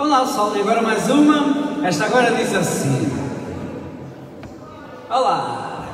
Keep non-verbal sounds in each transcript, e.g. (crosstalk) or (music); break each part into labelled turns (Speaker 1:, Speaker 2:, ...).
Speaker 1: Olá pessoal, e agora mais uma. Esta agora diz assim. Olá!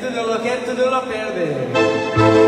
Speaker 1: Kettő dolog, kettő dolog, perde.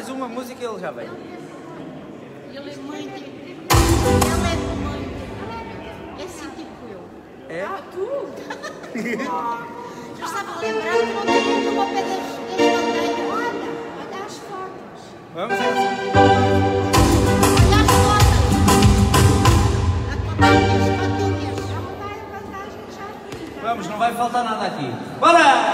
Speaker 1: Mais uma música e ele já vem.
Speaker 2: Ele é muito. Ele é muito. É assim tipo eu.
Speaker 1: É?
Speaker 2: Ah, tu? (laughs) Eu estava a lembrar que não tenho uma eu não tenho. Olha, olha as fotos.
Speaker 1: Vamos a.
Speaker 2: Já já.
Speaker 1: Vamos, não vai faltar nada aqui. Bora!